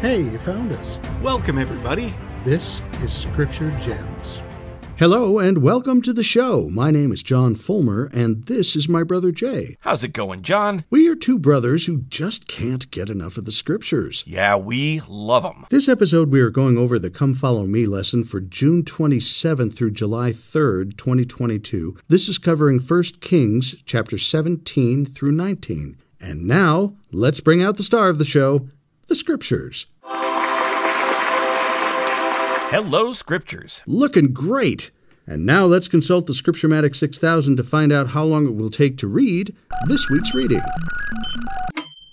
Hey, you found us. Welcome, everybody. This is Scripture Gems. Hello, and welcome to the show. My name is John Fullmer, and this is my brother Jay. How's it going, John? We are two brothers who just can't get enough of the Scriptures. Yeah, we love them. This episode, we are going over the Come Follow Me lesson for June 27th through July 3rd, 2022. This is covering 1 Kings chapter 17 through 19. And now, let's bring out the star of the show, the Scriptures. Hello, Scriptures. Looking great! And now let's consult the Scripturematic 6000 to find out how long it will take to read this week's reading.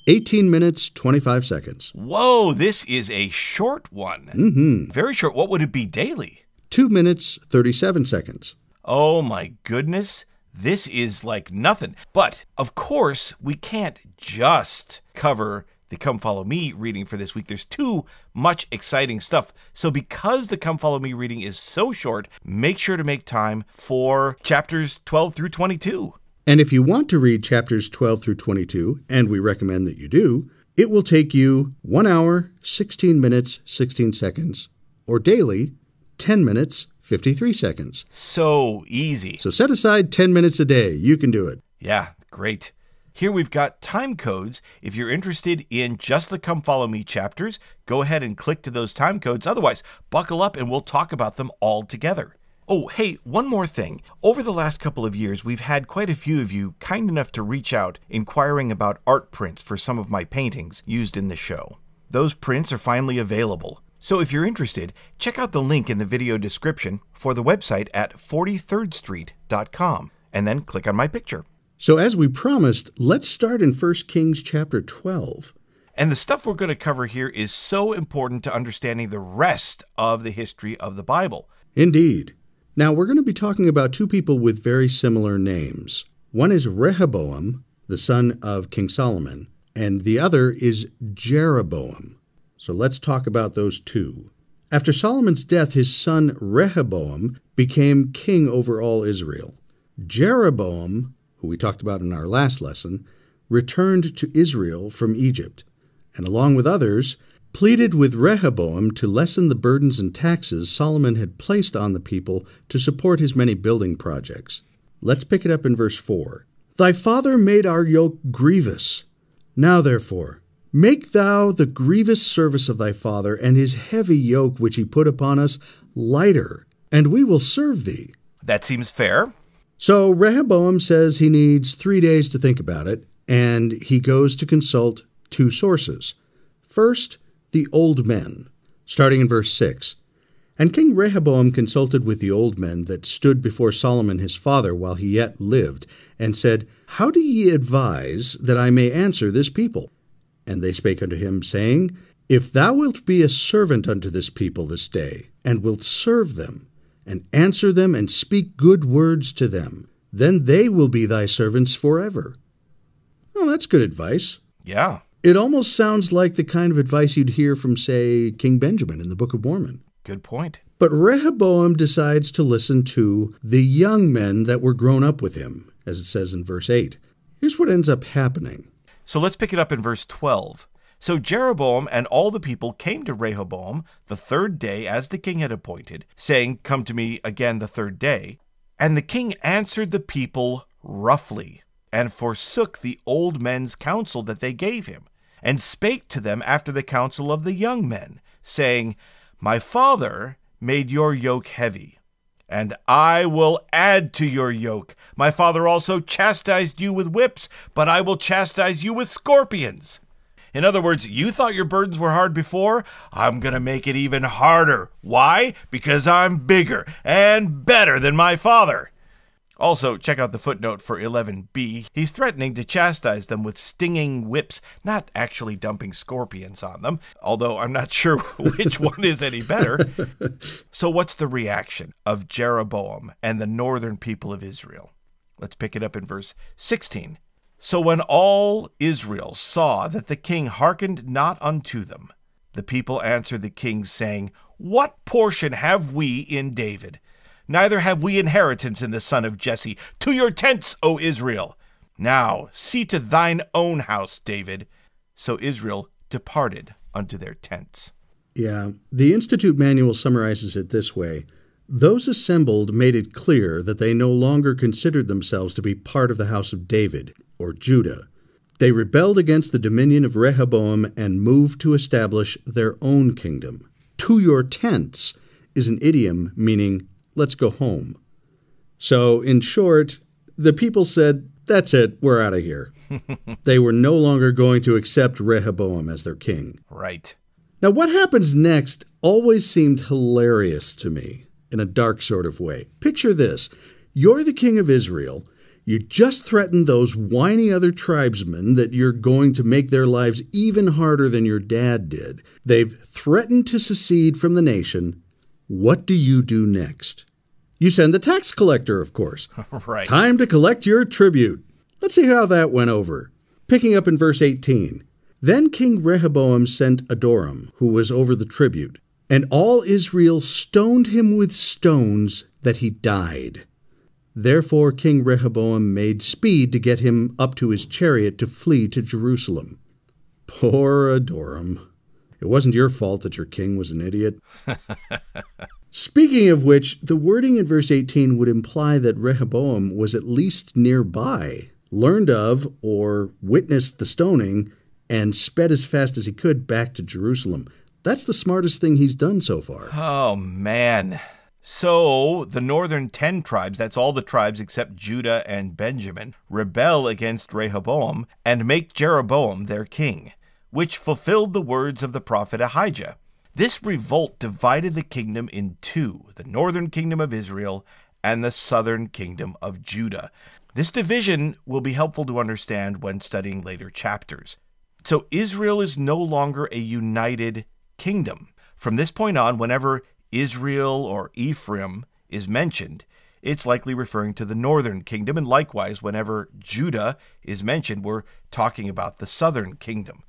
18 minutes, 25 seconds. Whoa, this is a short one. Mm-hmm. Very short. What would it be daily? 2 minutes, 37 seconds. Oh my goodness. This is like nothing. But, of course, we can't just cover the Come Follow Me reading for this week. There's too much exciting stuff. So, because the Come Follow Me reading is so short, make sure to make time for chapters 12 through 22. And if you want to read chapters 12 through 22, and we recommend that you do, it will take you 1 hour, 16 minutes, 16 seconds, or daily, 10 minutes, 53 seconds. So easy. So set aside 10 minutes a day. You can do it. Yeah, great. Here we've got time codes. If you're interested in just the Come Follow Me chapters, go ahead and click to those time codes. Otherwise, buckle up and we'll talk about them all together. Oh, hey, one more thing. Over the last couple of years, we've had quite a few of you kind enough to reach out inquiring about art prints for some of my paintings used in the show. Those prints are finally available. So if you're interested, check out the link in the video description for the website at 43rdstreet.com and then click on my picture. So as we promised, let's start in 1 Kings chapter 12. And the stuff we're going to cover here is so important to understanding the rest of the history of the Bible. Indeed. Now we're going to be talking about two people with very similar names. One is Rehoboam, the son of King Solomon, and the other is Jeroboam. So let's talk about those two. After Solomon's death, his son Rehoboam became king over all Israel. Jeroboam, who we talked about in our last lesson, returned to Israel from Egypt, and along with others, pleaded with Rehoboam to lessen the burdens and taxes Solomon had placed on the people to support his many building projects. Let's pick it up in verse 4. Thy father made our yoke grievous. Now, therefore, make thou the grievous service of thy father and his heavy yoke which he put upon us lighter, and we will serve thee. That seems fair. So Rehoboam says he needs three days to think about it, and he goes to consult two sources. First, the old men, starting in verse 6. And King Rehoboam consulted with the old men that stood before Solomon his father while he yet lived, and said, How do ye advise that I may answer this people? And they spake unto him, saying, If thou wilt be a servant unto this people this day, and wilt serve them, and answer them, and speak good words to them, then they will be thy servants forever. Well, that's good advice. Yeah. It almost sounds like the kind of advice you'd hear from, say, King Benjamin in the Book of Mormon. Good point. But Rehoboam decides to listen to the young men that were grown up with him, as it says in verse 8. Here's what ends up happening. So let's pick it up in verse 12. So Jeroboam and all the people came to Rehoboam the third day as the king had appointed, saying, Come to me again the third day. And the king answered the people roughly, and forsook the old men's counsel that they gave him, and spake to them after the counsel of the young men, saying, My father made your yoke heavy, and I will add to your yoke. My father also chastised you with whips, but I will chastise you with scorpions. In other words, you thought your burdens were hard before. I'm going to make it even harder. Why? Because I'm bigger and better than my father. Also, check out the footnote for 11b. He's threatening to chastise them with stinging whips, not actually dumping scorpions on them, although I'm not sure which one is any better. so, what's the reaction of Jeroboam and the northern people of Israel? Let's pick it up in verse 16. So when all Israel saw that the king hearkened not unto them, the people answered the king, saying, What portion have we in David? Neither have we inheritance in the son of Jesse. To your tents, O Israel! Now see to thine own house, David. So Israel departed unto their tents. Yeah, the Institute manual summarizes it this way Those assembled made it clear that they no longer considered themselves to be part of the house of David, or Judah. They rebelled against the dominion of Rehoboam and moved to establish their own kingdom. To your tents is an idiom meaning, let's go home. So, in short, the people said, That's it, we're out of here. they were no longer going to accept Rehoboam as their king. Right. Now, what happens next always seemed hilarious to me in a dark sort of way. Picture this you're the king of Israel. You just threatened those whiny other tribesmen that you're going to make their lives even harder than your dad did. They've threatened to secede from the nation. What do you do next? You send the tax collector, of course. right. Time to collect your tribute. Let's see how that went over. Picking up in verse 18. Then King Rehoboam sent Adoram, who was over the tribute, and all Israel stoned him with stones that he died. Therefore King Rehoboam made speed to get him up to his chariot to flee to Jerusalem. Poor Adoram. It wasn't your fault that your king was an idiot. Speaking of which, the wording in verse 18 would imply that Rehoboam was at least nearby, learned of or witnessed the stoning, and sped as fast as he could back to Jerusalem. That's the smartest thing he's done so far. Oh, man. So, the northern ten tribes, that's all the tribes except Judah and Benjamin, rebel against Rehoboam and make Jeroboam their king, which fulfilled the words of the prophet Ahijah. This revolt divided the kingdom in two the northern kingdom of Israel and the southern kingdom of Judah. This division will be helpful to understand when studying later chapters. So, Israel is no longer a united kingdom. From this point on, whenever Israel or Ephraim is mentioned, it's likely referring to the northern kingdom, and likewise, whenever Judah is mentioned, we're talking about the southern kingdom.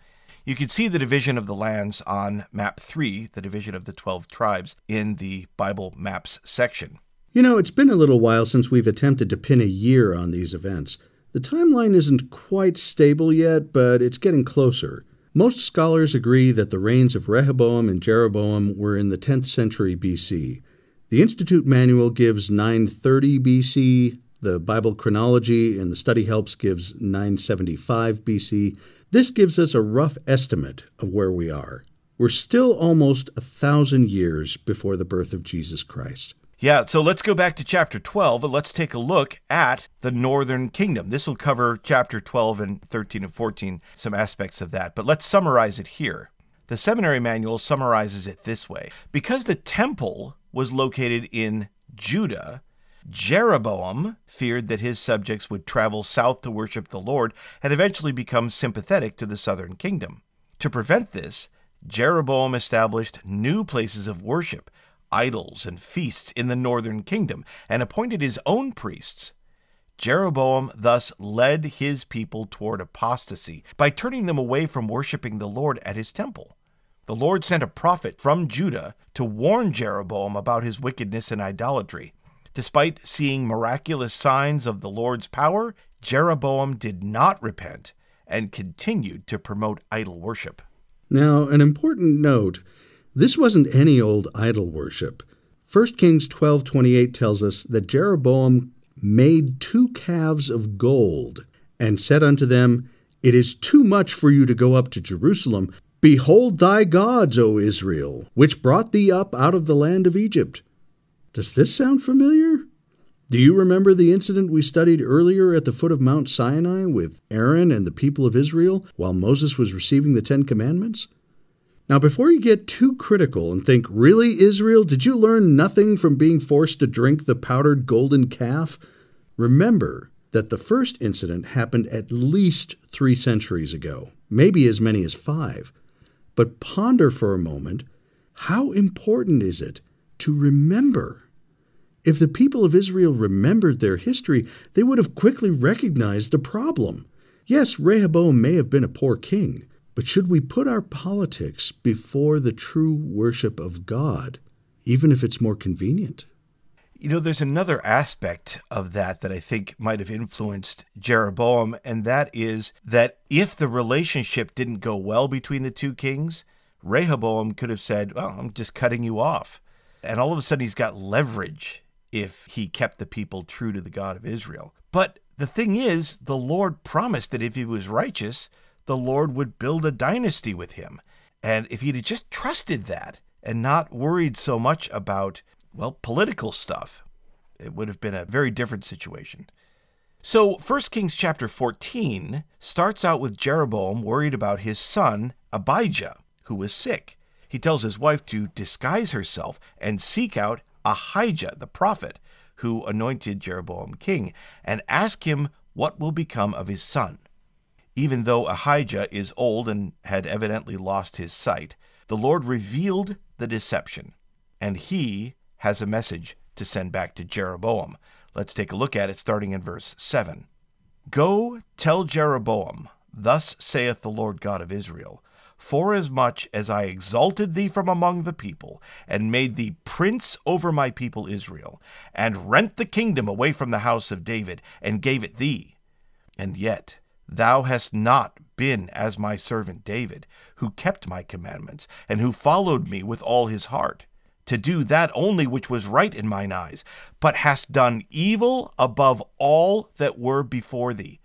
You can see the division of the lands on map 3, the division of the 12 tribes, in the Bible maps section. You know, it's been a little while since we've attempted to pin a year on these events. The timeline isn't quite stable yet, but it's getting closer. Most scholars agree that the reigns of Rehoboam and Jeroboam were in the 10th century BC. The Institute Manual gives 930 BC, the Bible Chronology and the Study Helps gives 975 BC. This gives us a rough estimate of where we are. We're still almost a thousand years before the birth of Jesus Christ. Yeah, so let's go back to chapter 12 and let's take a look at the northern kingdom. This will cover chapter 12 and 13 and 14, some aspects of that, but let's summarize it here. The seminary manual summarizes it this way Because the temple was located in Judah, Jeroboam feared that his subjects would travel south to worship the Lord and eventually become sympathetic to the southern kingdom. To prevent this, Jeroboam established new places of worship idols and feasts in the northern kingdom, and appointed his own priests. Jeroboam thus led his people toward apostasy by turning them away from worshiping the Lord at his temple. The Lord sent a prophet from Judah to warn Jeroboam about his wickedness and idolatry. Despite seeing miraculous signs of the Lord's power, Jeroboam did not repent and continued to promote idol worship. Now, an important note this wasn't any old idol worship. 1 Kings 12:28 tells us that Jeroboam made two calves of gold and said unto them, It is too much for you to go up to Jerusalem. Behold thy gods, O Israel, which brought thee up out of the land of Egypt. Does this sound familiar? Do you remember the incident we studied earlier at the foot of Mount Sinai with Aaron and the people of Israel while Moses was receiving the Ten Commandments? Now, before you get too critical and think, really, Israel, did you learn nothing from being forced to drink the powdered golden calf? Remember that the first incident happened at least three centuries ago, maybe as many as five. But ponder for a moment how important is it to remember? If the people of Israel remembered their history, they would have quickly recognized the problem. Yes, Rehoboam may have been a poor king, but should we put our politics before the true worship of God, even if it's more convenient? You know, there's another aspect of that that I think might have influenced Jeroboam, and that is that if the relationship didn't go well between the two kings, Rehoboam could have said, Well, I'm just cutting you off. And all of a sudden, he's got leverage if he kept the people true to the God of Israel. But the thing is, the Lord promised that if he was righteous, the Lord would build a dynasty with him. And if he'd just trusted that and not worried so much about, well, political stuff, it would have been a very different situation. So 1 Kings chapter 14 starts out with Jeroboam worried about his son Abijah, who was sick he tells his wife to disguise herself and seek out Ahijah, the prophet, who anointed Jeroboam king, and ask him what will become of his son. Even though Ahijah is old and had evidently lost his sight, the Lord revealed the deception, and he has a message to send back to Jeroboam. Let's take a look at it starting in verse 7. Go tell Jeroboam, Thus saith the Lord God of Israel Forasmuch as I exalted thee from among the people, and made thee prince over my people Israel, and rent the kingdom away from the house of David, and gave it thee. And yet thou hast not been as my servant David, who kept my commandments, and who followed me with all his heart, to do that only which was right in mine eyes, but hast done evil above all that were before thee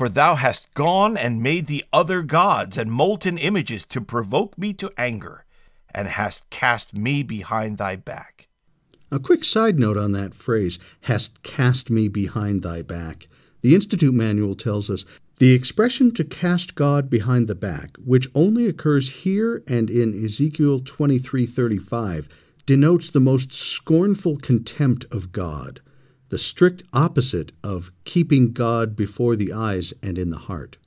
for thou hast gone and made the other gods and molten images to provoke me to anger, and hast cast me behind thy back. A quick side note on that phrase, hast cast me behind thy back. The Institute Manual tells us the expression to cast God behind the back, which only occurs here and in Ezekiel 23:35, denotes the most scornful contempt of God the strict opposite of keeping God before the eyes and in the heart.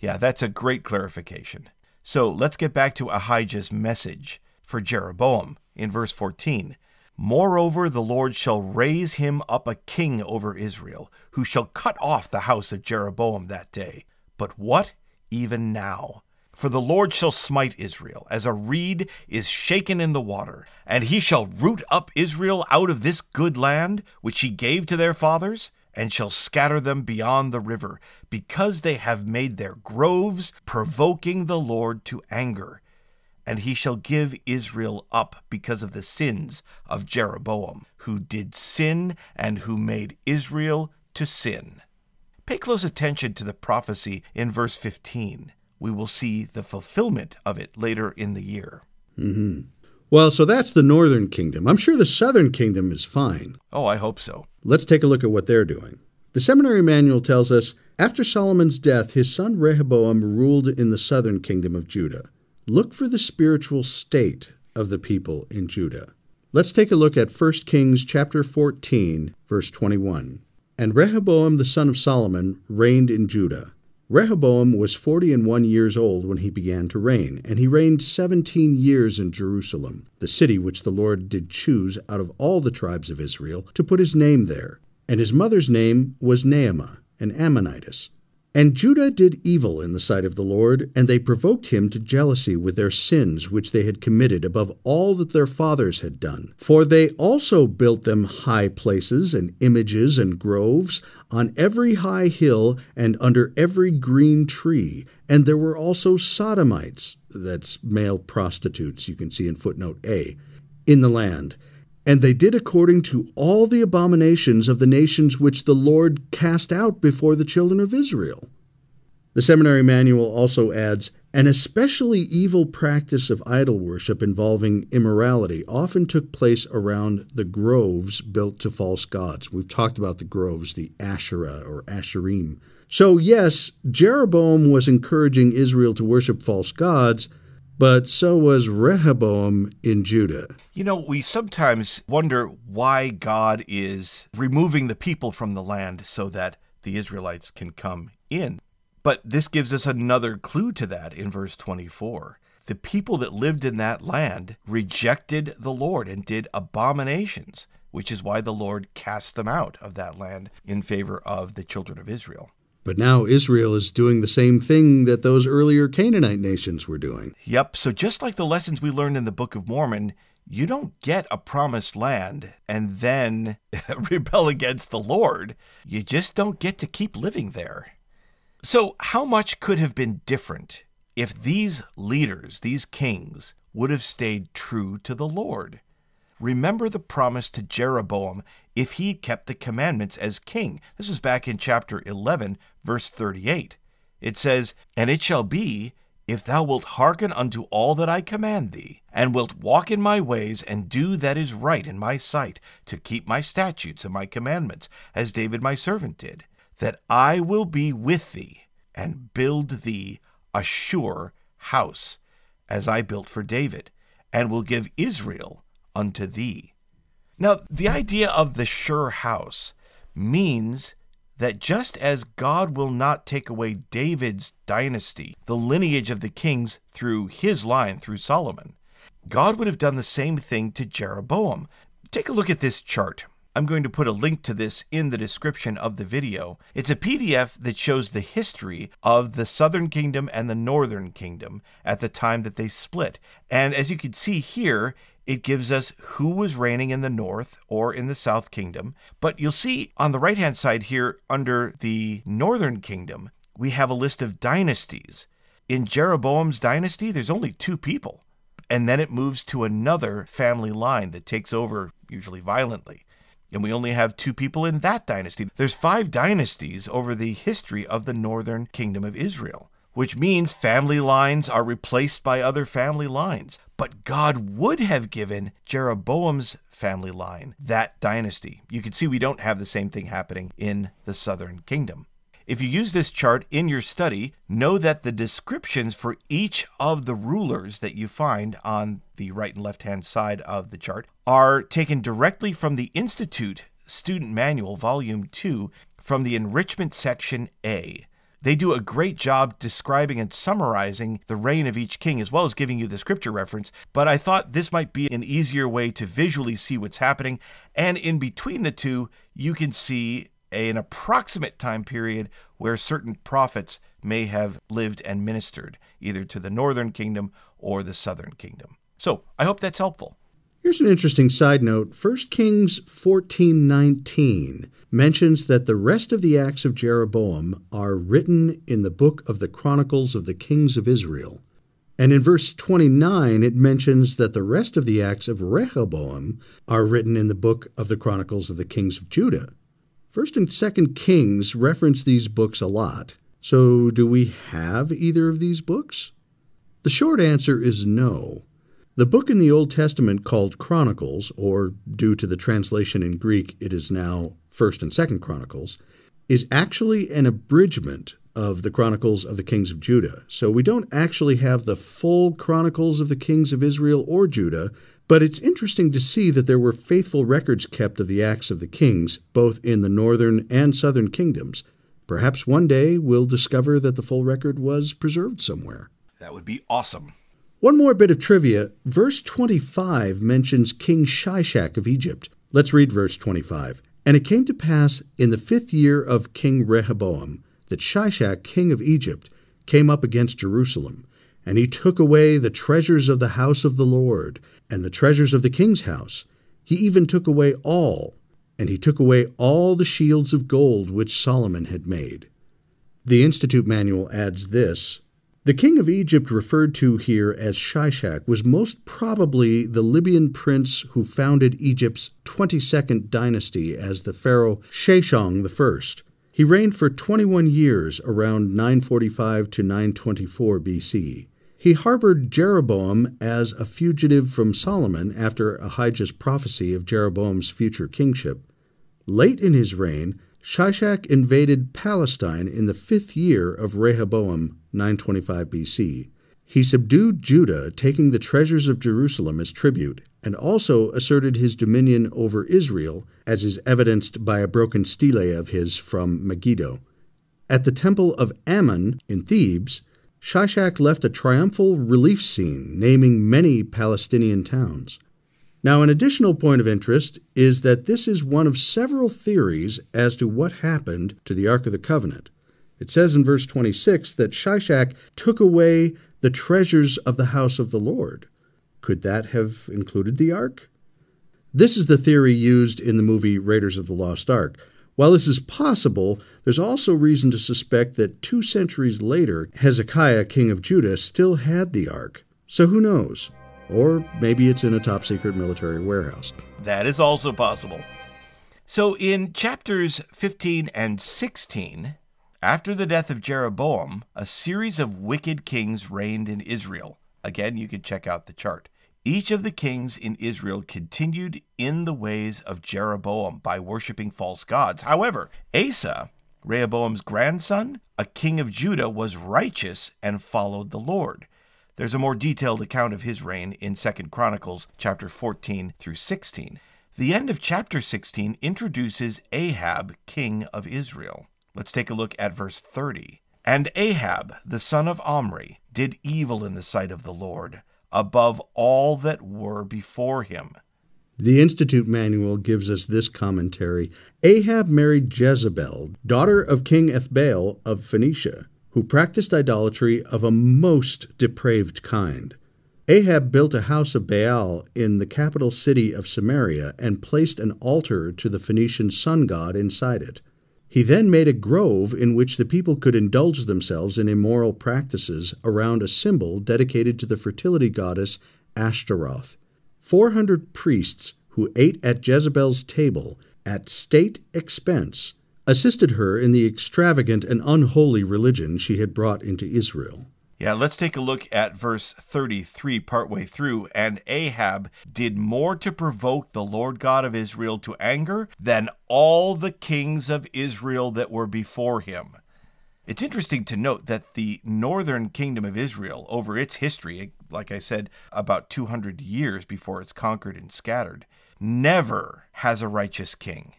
Yeah, that's a great clarification. So let's get back to Ahijah's message for Jeroboam in verse 14. Moreover, the Lord shall raise him up a king over Israel, who shall cut off the house of Jeroboam that day. But what even now? For the Lord shall smite Israel, as a reed is shaken in the water, and he shall root up Israel out of this good land, which he gave to their fathers, and shall scatter them beyond the river, because they have made their groves, provoking the Lord to anger. And he shall give Israel up because of the sins of Jeroboam, who did sin and who made Israel to sin. Pay close attention to the prophecy in verse 15 we will see the fulfillment of it later in the year. Mm-hmm. Well, so that's the northern kingdom. I'm sure the southern kingdom is fine. Oh, I hope so. Let's take a look at what they're doing. The seminary manual tells us after Solomon's death, his son Rehoboam ruled in the southern kingdom of Judah. Look for the spiritual state of the people in Judah. Let's take a look at 1 Kings chapter 14, verse 21. And Rehoboam the son of Solomon reigned in Judah. Rehoboam was forty and one years old when he began to reign, and he reigned seventeen years in Jerusalem, the city which the Lord did choose out of all the tribes of Israel to put his name there. And his mother's name was Naamah, an Ammonitess. And Judah did evil in the sight of the Lord, and they provoked him to jealousy with their sins which they had committed above all that their fathers had done. For they also built them high places, and images, and groves, on every high hill, and under every green tree. And there were also sodomites, that's male prostitutes, you can see in footnote A, in the land. And they did according to all the abominations of the nations which the Lord cast out before the children of Israel. The seminary manual also adds an especially evil practice of idol worship involving immorality often took place around the groves built to false gods. We've talked about the groves, the Asherah or Asherim. So, yes, Jeroboam was encouraging Israel to worship false gods, but so was Rehoboam in Judah. You know, we sometimes wonder why God is removing the people from the land so that the Israelites can come in. But this gives us another clue to that in verse 24. The people that lived in that land rejected the Lord and did abominations, which is why the Lord cast them out of that land in favor of the children of Israel. But now Israel is doing the same thing that those earlier Canaanite nations were doing. Yep. So just like the lessons we learned in the Book of Mormon, you don't get a promised land and then rebel against the Lord. You just don't get to keep living there. So, how much could have been different if these leaders, these kings, would have stayed true to the Lord. Remember the promise to Jeroboam if he kept the commandments as king. This was back in chapter 11, verse 38. It says, And it shall be, if thou wilt hearken unto all that I command thee, and wilt walk in my ways, and do that is right in my sight, to keep my statutes and my commandments, as David my servant did, that I will be with thee, and build thee a sure house, as I built for David, and will give Israel unto thee. Now, the idea of the sure house means that just as God will not take away David's dynasty, the lineage of the kings through his line, through Solomon, God would have done the same thing to Jeroboam. Take a look at this chart. I'm going to put a link to this in the description of the video. It's a PDF that shows the history of the southern kingdom and the northern kingdom at the time that they split. And as you can see here, it gives us who was reigning in the north or in the south kingdom. But you'll see on the right hand side here, under the northern kingdom, we have a list of dynasties. In Jeroboam's dynasty, there's only two people. And then it moves to another family line that takes over, usually violently. And we only have two people in that dynasty. There's five dynasties over the history of the northern kingdom of Israel which means family lines are replaced by other family lines. But God would have given Jeroboam's family line that dynasty. You can see we don't have the same thing happening in the southern kingdom. If you use this chart in your study, know that the descriptions for each of the rulers that you find on the right and left hand side of the chart are taken directly from the Institute Student Manual, Volume 2, from the Enrichment Section A. They do a great job describing and summarizing the reign of each king as well as giving you the scripture reference, but I thought this might be an easier way to visually see what's happening. And in between the two, you can see an approximate time period where certain prophets may have lived and ministered, either to the northern kingdom or the southern kingdom. So I hope that's helpful. Here's an interesting side note. 1 Kings 14:19 mentions that the rest of the acts of Jeroboam are written in the book of the Chronicles of the Kings of Israel. And in verse 29 it mentions that the rest of the acts of Rehoboam are written in the book of the Chronicles of the Kings of Judah. 1st and 2nd Kings reference these books a lot. So do we have either of these books? The short answer is no. The book in the Old Testament called Chronicles, or due to the translation in Greek, it is now 1st and 2nd Chronicles, is actually an abridgment of the Chronicles of the Kings of Judah. So we don't actually have the full Chronicles of the Kings of Israel or Judah, but it's interesting to see that there were faithful records kept of the acts of the kings, both in the northern and southern kingdoms. Perhaps one day we'll discover that the full record was preserved somewhere. That would be awesome. One more bit of trivia. Verse 25 mentions King Shishak of Egypt. Let's read verse 25. And it came to pass in the fifth year of King Rehoboam that Shishak, king of Egypt, came up against Jerusalem. And he took away the treasures of the house of the Lord, and the treasures of the king's house. He even took away all, and he took away all the shields of gold which Solomon had made. The Institute Manual adds this the king of Egypt referred to here as Shishak was most probably the Libyan prince who founded Egypt's 22nd dynasty as the pharaoh Sheshonq I. He reigned for 21 years around 945 to 924 BC. He harbored Jeroboam as a fugitive from Solomon after Ahijah's prophecy of Jeroboam's future kingship. Late in his reign, Shishak invaded Palestine in the fifth year of Rehoboam, 925 BC. He subdued Judah, taking the treasures of Jerusalem as tribute, and also asserted his dominion over Israel, as is evidenced by a broken stele of his from Megiddo. At the temple of Ammon in Thebes, Shishak left a triumphal relief scene naming many Palestinian towns. Now, an additional point of interest is that this is one of several theories as to what happened to the Ark of the Covenant. It says in verse 26 that Shishak took away the treasures of the house of the Lord. Could that have included the ark? This is the theory used in the movie Raiders of the Lost Ark. While this is possible, there's also reason to suspect that two centuries later, Hezekiah, king of Judah, still had the ark. So who knows? Or maybe it's in a top secret military warehouse. That is also possible. So in chapters 15 and 16, after the death of Jeroboam, a series of wicked kings reigned in Israel. Again, you can check out the chart. Each of the kings in Israel continued in the ways of Jeroboam by worshiping false gods. However, Asa, Rehoboam's grandson, a king of Judah, was righteous and followed the Lord. There's a more detailed account of his reign in 2nd Chronicles chapter 14 through 16. The end of chapter 16 introduces Ahab, king of Israel. Let's take a look at verse 30. And Ahab, the son of Omri, did evil in the sight of the Lord above all that were before him. The Institute Manual gives us this commentary Ahab married Jezebel, daughter of King Ethbaal of Phoenicia, who practiced idolatry of a most depraved kind. Ahab built a house of Baal in the capital city of Samaria and placed an altar to the Phoenician sun god inside it. He then made a grove in which the people could indulge themselves in immoral practices around a symbol dedicated to the fertility goddess Ashtaroth. Four hundred priests who ate at Jezebel's table at state expense assisted her in the extravagant and unholy religion she had brought into Israel. Yeah, let's take a look at verse 33 partway through. And Ahab did more to provoke the Lord God of Israel to anger than all the kings of Israel that were before him. It's interesting to note that the northern kingdom of Israel, over its history, like I said, about 200 years before it's conquered and scattered, never has a righteous king.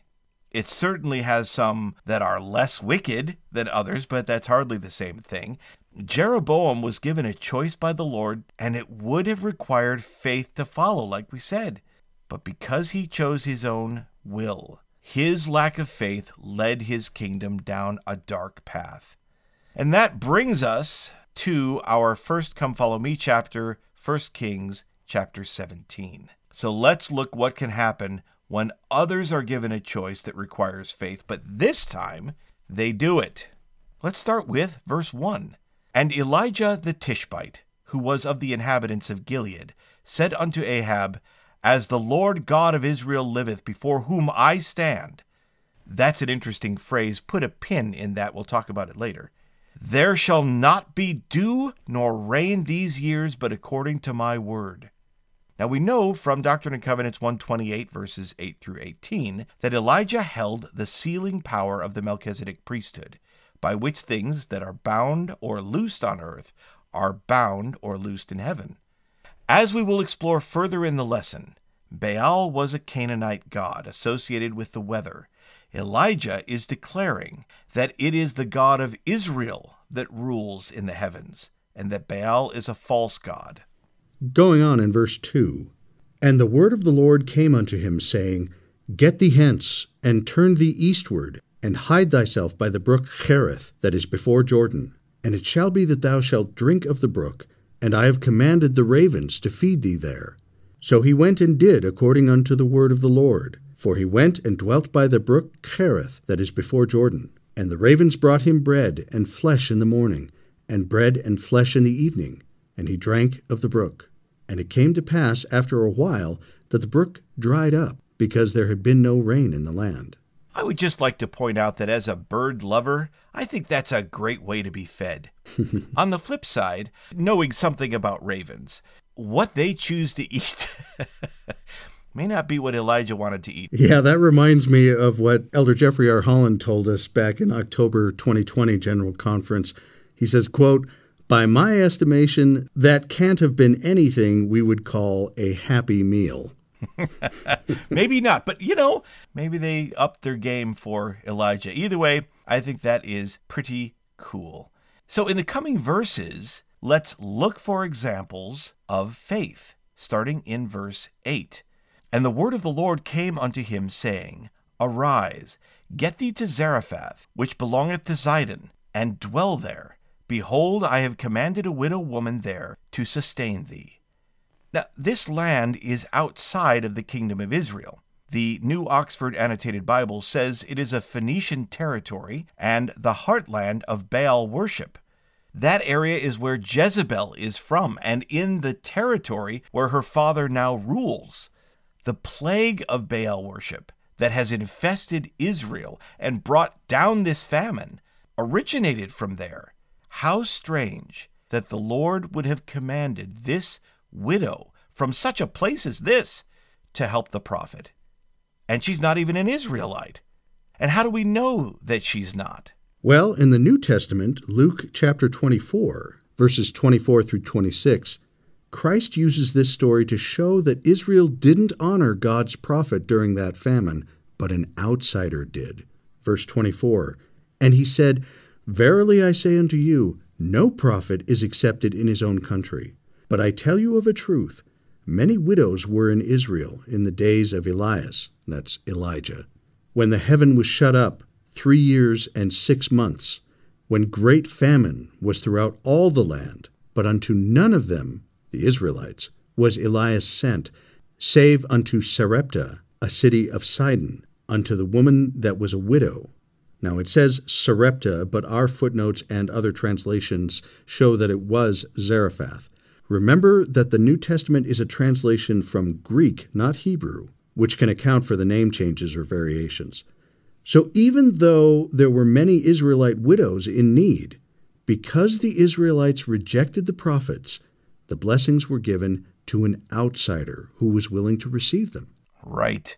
It certainly has some that are less wicked than others, but that's hardly the same thing. Jeroboam was given a choice by the Lord, and it would have required faith to follow, like we said. But because he chose his own will, his lack of faith led his kingdom down a dark path. And that brings us to our first Come Follow Me chapter, 1 Kings chapter 17. So let's look what can happen when others are given a choice that requires faith, but this time they do it. Let's start with verse 1. And Elijah the Tishbite, who was of the inhabitants of Gilead, said unto Ahab, As the Lord God of Israel liveth, before whom I stand. That's an interesting phrase. Put a pin in that. We'll talk about it later. There shall not be dew nor rain these years, but according to my word. Now we know from Doctrine and Covenants 128, verses 8 through 18, that Elijah held the sealing power of the Melchizedek priesthood by which things that are bound or loosed on earth are bound or loosed in heaven. As we will explore further in the lesson, Baal was a Canaanite god associated with the weather. Elijah is declaring that it is the God of Israel that rules in the heavens, and that Baal is a false god. Going on in verse 2 And the word of the Lord came unto him, saying, Get thee hence, and turn thee eastward, and hide thyself by the brook Cherith that is before Jordan. And it shall be that thou shalt drink of the brook, and I have commanded the ravens to feed thee there. So he went and did according unto the word of the Lord. For he went and dwelt by the brook Cherith that is before Jordan. And the ravens brought him bread and flesh in the morning, and bread and flesh in the evening, and he drank of the brook. And it came to pass after a while that the brook dried up, because there had been no rain in the land. I would just like to point out that as a bird lover, I think that's a great way to be fed. On the flip side, knowing something about ravens, what they choose to eat may not be what Elijah wanted to eat. Yeah, that reminds me of what Elder Jeffrey R. Holland told us back in October 2020 General Conference. He says, quote, by my estimation, that can't have been anything we would call a happy meal. maybe not, but you know, maybe they upped their game for Elijah. Either way, I think that is pretty cool. So, in the coming verses, let's look for examples of faith, starting in verse 8. And the word of the Lord came unto him, saying, Arise, get thee to Zarephath, which belongeth to Zidon, and dwell there. Behold, I have commanded a widow woman there to sustain thee. Now, this land is outside of the kingdom of Israel. The New Oxford Annotated Bible says it is a Phoenician territory and the heartland of Baal worship. That area is where Jezebel is from, and in the territory where her father now rules. The plague of Baal worship that has infested Israel and brought down this famine originated from there. How strange that the Lord would have commanded this widow from such a place as this to help the prophet. And she's not even an Israelite. And how do we know that she's not? Well, in the New Testament, Luke chapter 24, verses 24 through 26, Christ uses this story to show that Israel didn't honor God's prophet during that famine, but an outsider did. Verse 24 And he said, Verily I say unto you, no prophet is accepted in his own country. But I tell you of a truth many widows were in Israel in the days of Elias, that's Elijah, when the heaven was shut up three years and six months, when great famine was throughout all the land, but unto none of them, the Israelites, was Elias sent, save unto Sarepta, a city of Sidon, unto the woman that was a widow. Now it says Sarepta, but our footnotes and other translations show that it was Zarephath. Remember that the New Testament is a translation from Greek, not Hebrew, which can account for the name changes or variations. So even though there were many Israelite widows in need, because the Israelites rejected the prophets, the blessings were given to an outsider who was willing to receive them. Right.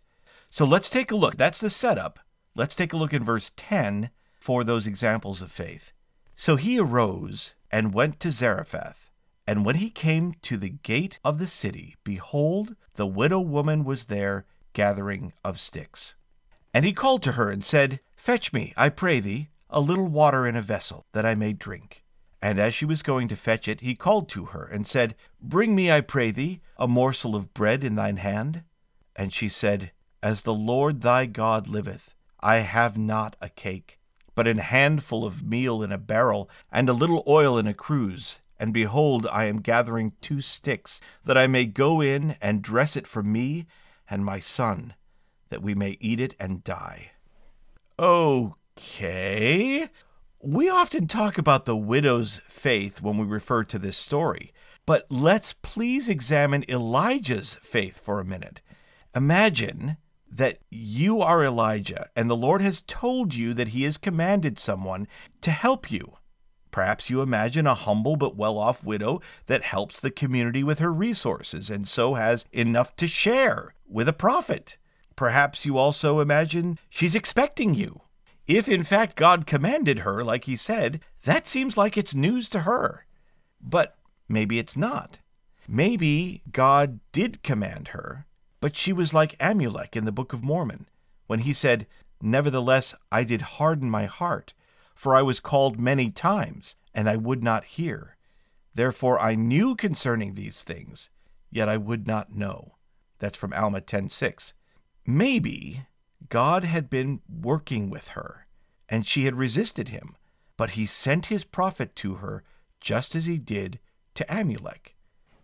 So let's take a look. That's the setup. Let's take a look in verse 10 for those examples of faith. So he arose and went to Zarephath. And when he came to the gate of the city, behold, the widow woman was there gathering of sticks. And he called to her and said, Fetch me, I pray thee, a little water in a vessel, that I may drink. And as she was going to fetch it, he called to her and said, Bring me, I pray thee, a morsel of bread in thine hand. And she said, As the Lord thy God liveth, I have not a cake, but an handful of meal in a barrel, and a little oil in a cruse. And behold, I am gathering two sticks, that I may go in and dress it for me and my son, that we may eat it and die. Okay. We often talk about the widow's faith when we refer to this story, but let's please examine Elijah's faith for a minute. Imagine that you are Elijah and the Lord has told you that he has commanded someone to help you. Perhaps you imagine a humble but well off widow that helps the community with her resources and so has enough to share with a prophet. Perhaps you also imagine she's expecting you. If in fact God commanded her, like he said, that seems like it's news to her. But maybe it's not. Maybe God did command her, but she was like Amulek in the Book of Mormon, when he said, Nevertheless, I did harden my heart, for I was called many times, and I would not hear. Therefore I knew concerning these things, yet I would not know. That's from Alma 10:6. Maybe God had been working with her, and she had resisted him, but he sent his prophet to her just as he did to Amulek.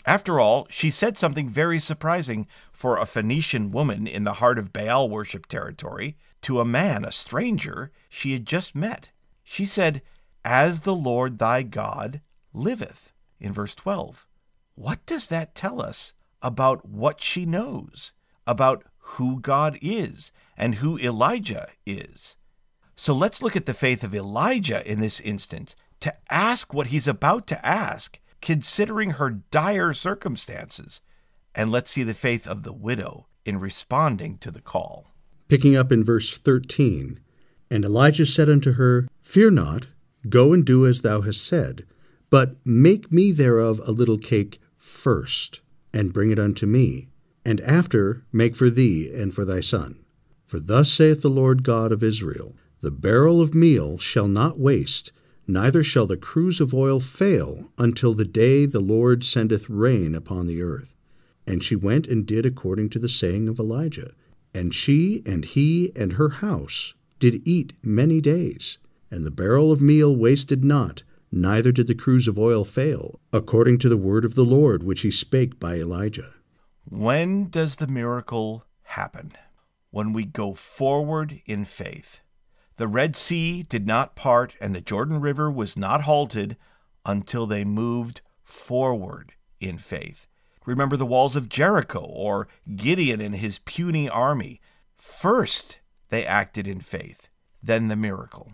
After all, she said something very surprising for a Phoenician woman in the heart of Baal worship territory to a man, a stranger, she had just met. She said, As the Lord thy God liveth, in verse 12. What does that tell us about what she knows, about who God is, and who Elijah is? So let's look at the faith of Elijah in this instance to ask what he's about to ask considering her dire circumstances. And let's see the faith of the widow in responding to the call. Picking up in verse 13 And Elijah said unto her, Fear not, go and do as thou hast said, but make me thereof a little cake first, and bring it unto me, and after make for thee and for thy son. For thus saith the Lord God of Israel The barrel of meal shall not waste, neither shall the cruse of oil fail until the day the Lord sendeth rain upon the earth. And she went and did according to the saying of Elijah. And she and he and her house did eat many days. And the barrel of meal wasted not, neither did the cruse of oil fail, according to the word of the Lord which he spake by Elijah. When does the miracle happen? when we go forward in faith. The Red Sea did not part and the Jordan River was not halted until they moved forward in faith. Remember the walls of Jericho or Gideon and his puny army. First, they acted in faith, then the miracle.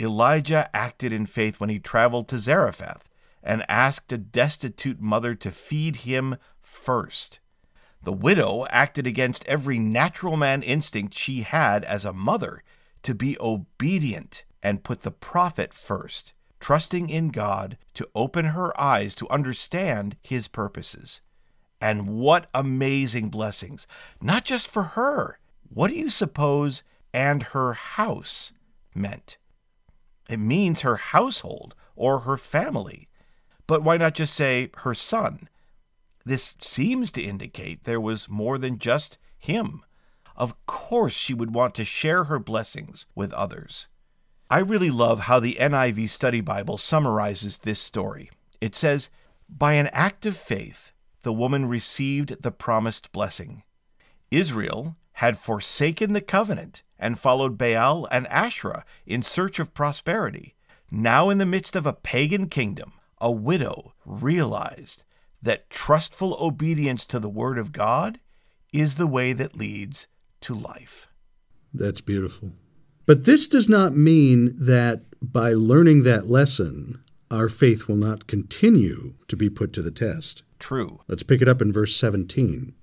Elijah acted in faith when he traveled to Zarephath and asked a destitute mother to feed him first. The widow acted against every natural man instinct she had as a mother to be obedient and put the prophet first, trusting in God to open her eyes to understand his purposes. And what amazing blessings, not just for her. What do you suppose and her house meant? It means her household or her family. But why not just say her son? This seems to indicate there was more than just him. Of course, she would want to share her blessings with others. I really love how the NIV Study Bible summarizes this story. It says, By an act of faith, the woman received the promised blessing. Israel had forsaken the covenant and followed Baal and Asherah in search of prosperity. Now, in the midst of a pagan kingdom, a widow realized that trustful obedience to the Word of God is the way that leads to life. That's beautiful. But this does not mean that by learning that lesson, our faith will not continue to be put to the test. True. Let's pick it up in verse 17.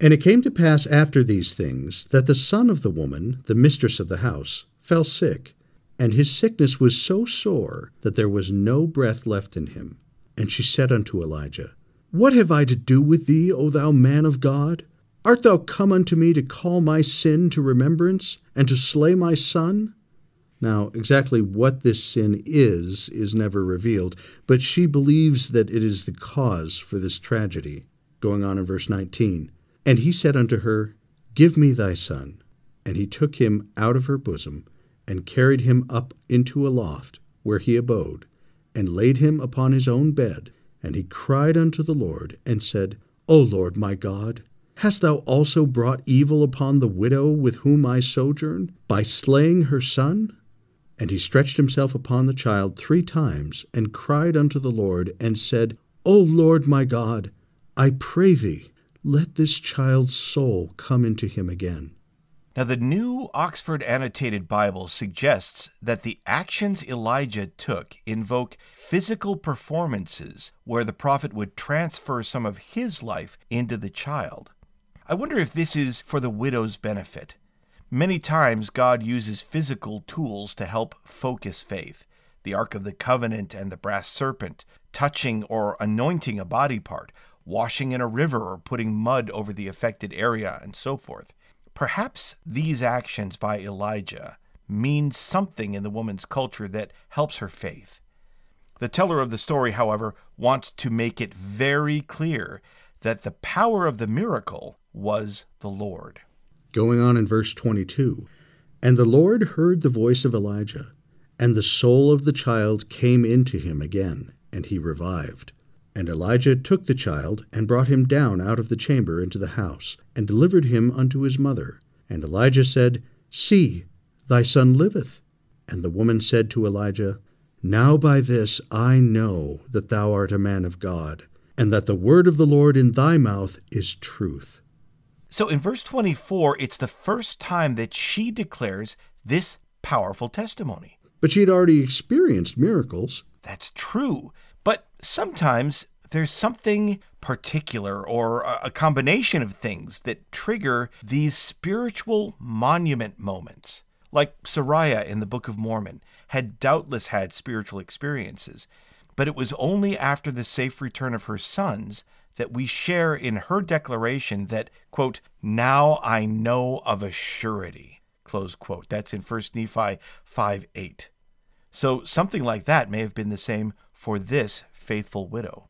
And it came to pass after these things that the son of the woman, the mistress of the house, fell sick, and his sickness was so sore that there was no breath left in him. And she said unto Elijah, what have I to do with thee, O thou man of God? Art thou come unto me to call my sin to remembrance, and to slay my son? Now, exactly what this sin is, is never revealed, but she believes that it is the cause for this tragedy. Going on in verse 19. And he said unto her, Give me thy son. And he took him out of her bosom, and carried him up into a loft, where he abode, and laid him upon his own bed and he cried unto the Lord, and said, O Lord my God, hast thou also brought evil upon the widow with whom I sojourn, by slaying her son? And he stretched himself upon the child three times, and cried unto the Lord, and said, O Lord my God, I pray thee, let this child's soul come into him again. Now, the New Oxford Annotated Bible suggests that the actions Elijah took invoke physical performances where the prophet would transfer some of his life into the child. I wonder if this is for the widow's benefit. Many times, God uses physical tools to help focus faith the Ark of the Covenant and the brass serpent, touching or anointing a body part, washing in a river or putting mud over the affected area, and so forth. Perhaps these actions by Elijah mean something in the woman's culture that helps her faith. The teller of the story, however, wants to make it very clear that the power of the miracle was the Lord. Going on in verse 22 And the Lord heard the voice of Elijah, and the soul of the child came into him again, and he revived. And Elijah took the child, and brought him down out of the chamber into the house, and delivered him unto his mother. And Elijah said, See, thy son liveth. And the woman said to Elijah, Now by this I know that thou art a man of God, and that the word of the Lord in thy mouth is truth. So in verse 24, it's the first time that she declares this powerful testimony. But she had already experienced miracles. That's true. Sometimes there's something particular or a combination of things that trigger these spiritual monument moments. Like Sariah in the Book of Mormon had doubtless had spiritual experiences, but it was only after the safe return of her sons that we share in her declaration that, quote, now I know of a surety, close quote. That's in 1 Nephi 5 8. So something like that may have been the same for this faithful widow.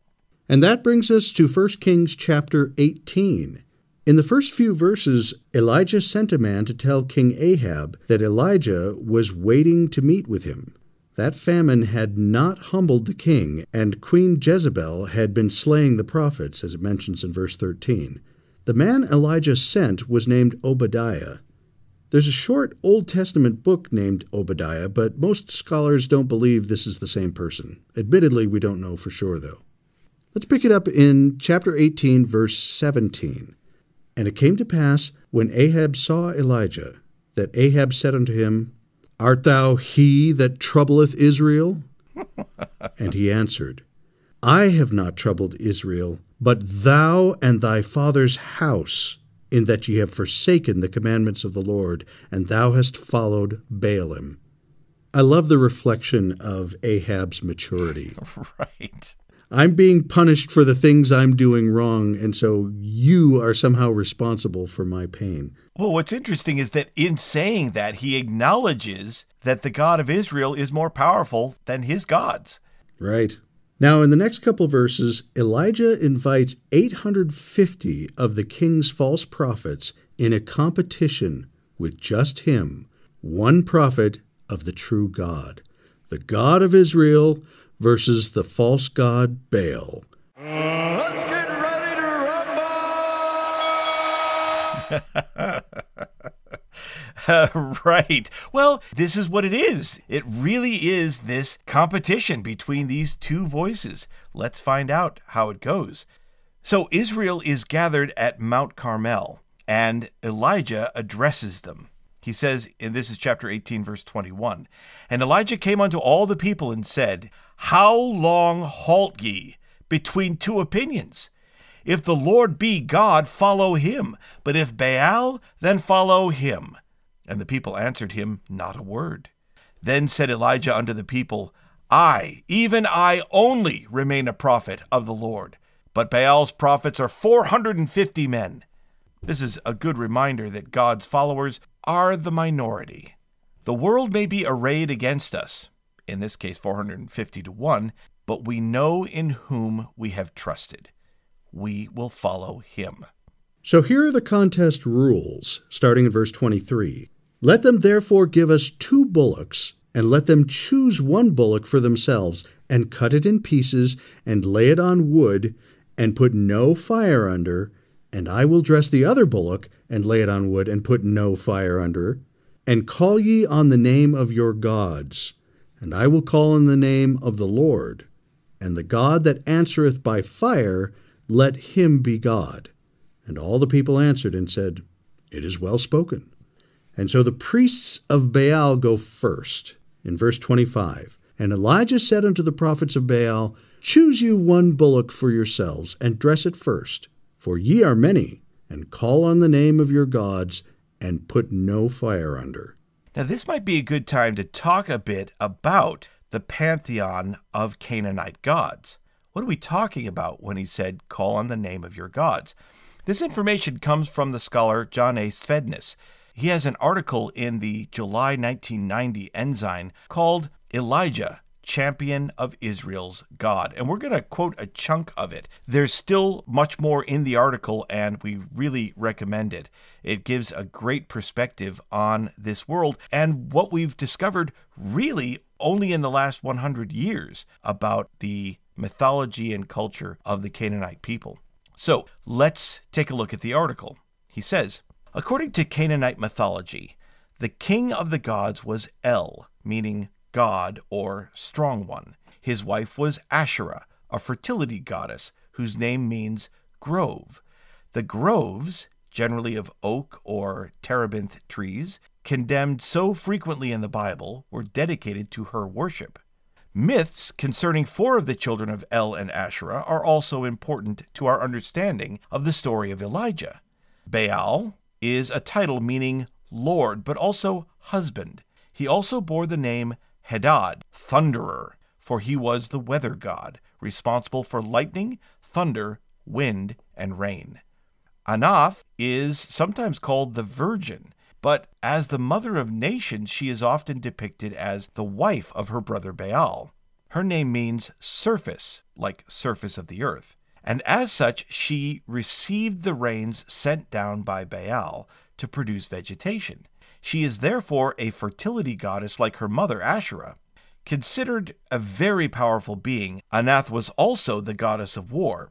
And that brings us to 1 Kings chapter 18. In the first few verses, Elijah sent a man to tell King Ahab that Elijah was waiting to meet with him. That famine had not humbled the king, and Queen Jezebel had been slaying the prophets, as it mentions in verse 13. The man Elijah sent was named Obadiah. There's a short Old Testament book named Obadiah, but most scholars don't believe this is the same person. Admittedly, we don't know for sure, though. Let's pick it up in chapter 18, verse 17. And it came to pass, when Ahab saw Elijah, that Ahab said unto him, Art thou he that troubleth Israel? and he answered, I have not troubled Israel, but thou and thy father's house, in that ye have forsaken the commandments of the Lord, and thou hast followed Baalim. I love the reflection of Ahab's maturity. right. I'm being punished for the things I'm doing wrong, and so you are somehow responsible for my pain. Well, what's interesting is that in saying that, he acknowledges that the God of Israel is more powerful than his gods. Right. Now, in the next couple verses, Elijah invites 850 of the king's false prophets in a competition with just him, one prophet of the true God, the God of Israel versus the false god Baal. Uh, rumble! right. Well, this is what it is. It really is this competition between these two voices. Let's find out how it goes. So, Israel is gathered at Mount Carmel, and Elijah addresses them. He says, and this is chapter 18, verse 21 And Elijah came unto all the people and said, How long halt ye between two opinions? If the Lord be God, follow him, but if Baal, then follow him. And the people answered him not a word. Then said Elijah unto the people, I, even I only, remain a prophet of the Lord, but Baal's prophets are four hundred and fifty men. This is a good reminder that God's followers are the minority. The world may be arrayed against us, in this case 450 to 1, but we know in whom we have trusted. We will follow him. So here are the contest rules, starting in verse 23. Let them therefore give us two bullocks, and let them choose one bullock for themselves, and cut it in pieces, and lay it on wood, and put no fire under, and I will dress the other bullock, and lay it on wood, and put no fire under. And call ye on the name of your gods, and I will call on the name of the Lord. And the God that answereth by fire, let him be God. And all the people answered and said, It is well spoken. And so the priests of Baal go first, in verse 25. And Elijah said unto the prophets of Baal, Choose you one bullock for yourselves, and dress it first for ye are many, and call on the name of your gods, and put no fire under. Now, this might be a good time to talk a bit about the pantheon of Canaanite gods. What are we talking about when he said, Call on the name of your gods? This information comes from the scholar John A. Tvedtnes. He has an article in the July 1990 Ensign called Elijah champion of Israel's God. And we're going to quote a chunk of it. There's still much more in the article, and we really recommend it. It gives a great perspective on this world and what we've discovered really only in the last 100 years about the mythology and culture of the Canaanite people. So let's take a look at the article. He says, According to Canaanite mythology, the king of the gods was El, meaning god or strong one. His wife was Asherah, a fertility goddess whose name means grove. The groves, generally of oak or terebinth trees, condemned so frequently in the Bible, were dedicated to her worship. Myths concerning four of the children of El and Asherah are also important to our understanding of the story of Elijah. Baal is a title meaning Lord, but also husband. He also bore the name Hadad, thunderer, for he was the weather god, responsible for lightning, thunder, wind, and rain. Anath is sometimes called the Virgin, but as the mother of nations, she is often depicted as the wife of her brother Baal. Her name means surface, like surface of the earth, and as such, she received the rains sent down by Baal to produce vegetation. She is therefore a fertility goddess like her mother Asherah. Considered a very powerful being, Anath was also the goddess of war.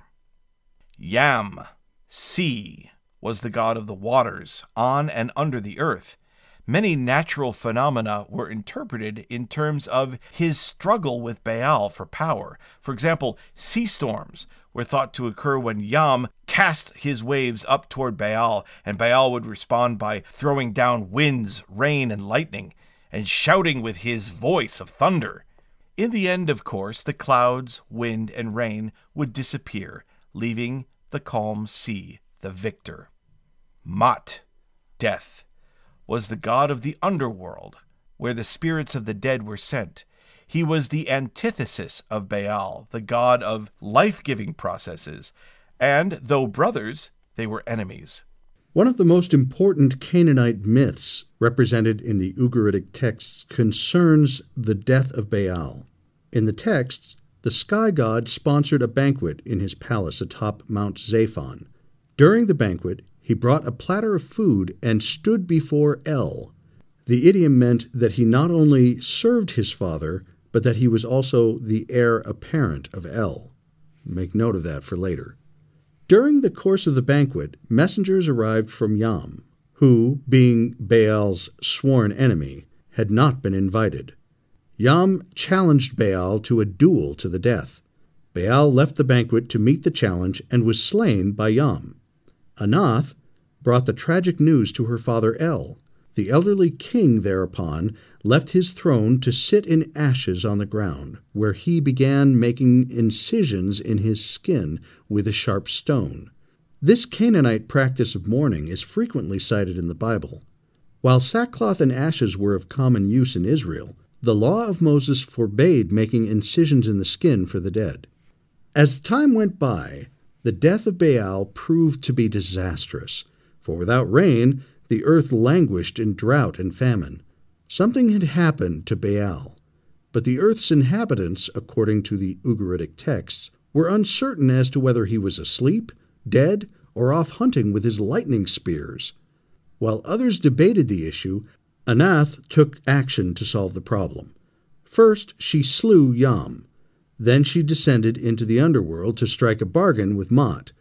Yam, sea, was the god of the waters, on and under the earth. Many natural phenomena were interpreted in terms of his struggle with Baal for power. For example, sea storms were thought to occur when Yam cast his waves up toward Baal, and Baal would respond by throwing down winds, rain, and lightning, and shouting with his voice of thunder. In the end, of course, the clouds, wind, and rain would disappear, leaving the calm sea the victor. Mot, death was the god of the underworld, where the spirits of the dead were sent. He was the antithesis of Baal, the god of life giving processes, and though brothers, they were enemies. One of the most important Canaanite myths represented in the Ugaritic texts concerns the death of Baal. In the texts, the sky god sponsored a banquet in his palace atop Mount Zaphon. During the banquet, he brought a platter of food and stood before El. The idiom meant that he not only served his father, but that he was also the heir apparent of El. Make note of that for later. During the course of the banquet, messengers arrived from Yam, who, being Baal's sworn enemy, had not been invited. Yam challenged Baal to a duel to the death. Baal left the banquet to meet the challenge and was slain by Yam. Anath brought the tragic news to her father El. The elderly king thereupon left his throne to sit in ashes on the ground, where he began making incisions in his skin with a sharp stone. This Canaanite practice of mourning is frequently cited in the Bible. While sackcloth and ashes were of common use in Israel, the law of Moses forbade making incisions in the skin for the dead. As time went by, the death of Baal proved to be disastrous, for without rain, the earth languished in drought and famine. Something had happened to Baal, but the earth's inhabitants, according to the Ugaritic texts, were uncertain as to whether he was asleep, dead, or off hunting with his lightning spears. While others debated the issue, Anath took action to solve the problem. First, she slew Yam, then she descended into the underworld to strike a bargain with Mot.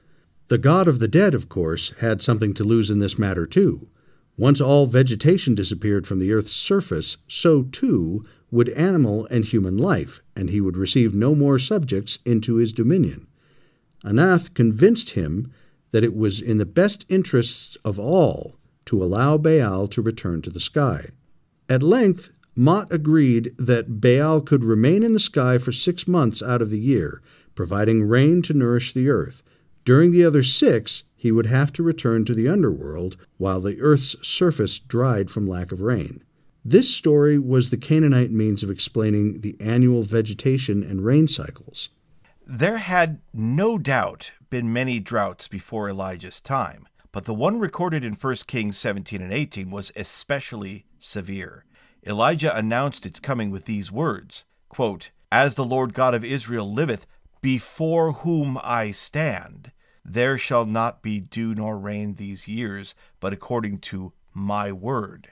The god of the dead, of course, had something to lose in this matter, too. Once all vegetation disappeared from the earth's surface, so too would animal and human life, and he would receive no more subjects into his dominion. Anath convinced him that it was in the best interests of all to allow Baal to return to the sky. At length, Mot agreed that Baal could remain in the sky for six months out of the year, providing rain to nourish the earth. During the other six, he would have to return to the underworld while the earth's surface dried from lack of rain. This story was the Canaanite means of explaining the annual vegetation and rain cycles. There had no doubt been many droughts before Elijah's time, but the one recorded in 1 Kings 17 and 18 was especially severe. Elijah announced its coming with these words quote, As the Lord God of Israel liveth, before whom I stand, there shall not be dew nor rain these years, but according to my word.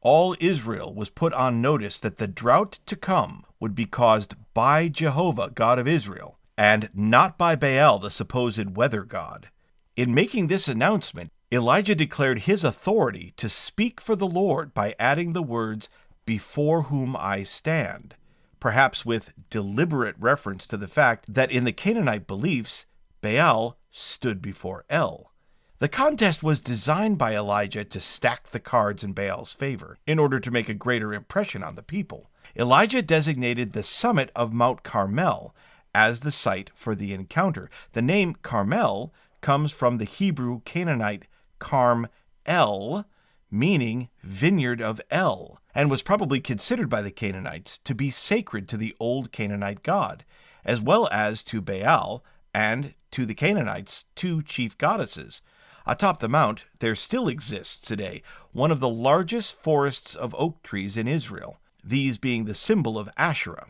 All Israel was put on notice that the drought to come would be caused by Jehovah, God of Israel, and not by Baal, the supposed weather god. In making this announcement, Elijah declared his authority to speak for the Lord by adding the words, Before whom I stand, perhaps with deliberate reference to the fact that in the Canaanite beliefs, Baal stood before El. The contest was designed by Elijah to stack the cards in Baal's favor in order to make a greater impression on the people. Elijah designated the summit of Mount Carmel as the site for the encounter. The name Carmel comes from the Hebrew Canaanite Carm El, meaning vineyard of El, and was probably considered by the Canaanites to be sacred to the old Canaanite god, as well as to Baal and to the Canaanites, two chief goddesses. Atop the mount, there still exists today one of the largest forests of oak trees in Israel, these being the symbol of Asherah.